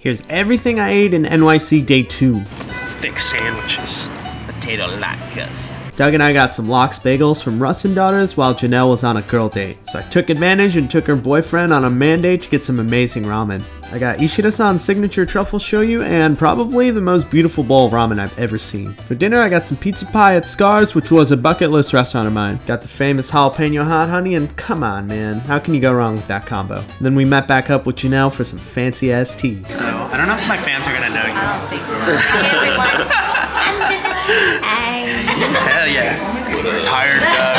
Here's everything I ate in NYC day two. Thick sandwiches. Potato latkes. Doug and I got some lox bagels from Russ and Daughters while Jeanelle was on a girl date. So I took advantage and took her boyfriend on a man date to get some amazing ramen. I got Ishida-san's signature truffle shoyu and probably the most beautiful bowl of ramen I've ever seen. For dinner, I got some pizza pie at Scarr's, which was a bucket list restaurant of mine. Got the famous jalapeno hot honey, and come on, man, how can you go wrong with that combo? Then we met back up with Jeanelle for some fancy ass tea. No, I don't know if my fans are gonna know you. Hell yeah. Tired baby.